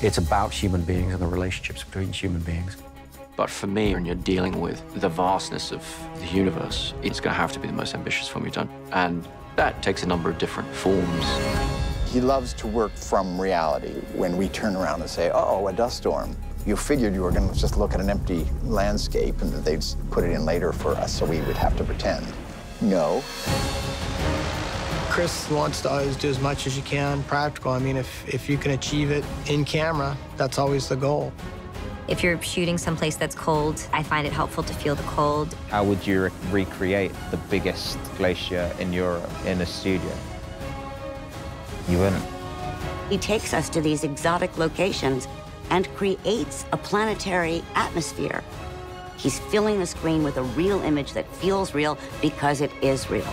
It's about human beings and the relationships between human beings. But for me, when you're dealing with the vastness of the universe, it's going to have to be the most ambitious film you've done. And that takes a number of different forms. He loves to work from reality. When we turn around and say, oh, a dust storm, you figured you were going to just look at an empty landscape and that they'd put it in later for us, so we would have to pretend. No. Chris wants to always do as much as you can practical. I mean, if, if you can achieve it in camera, that's always the goal. If you're shooting someplace that's cold, I find it helpful to feel the cold. How would you re recreate the biggest glacier in Europe in a studio? You wouldn't. He takes us to these exotic locations and creates a planetary atmosphere. He's filling the screen with a real image that feels real because it is real.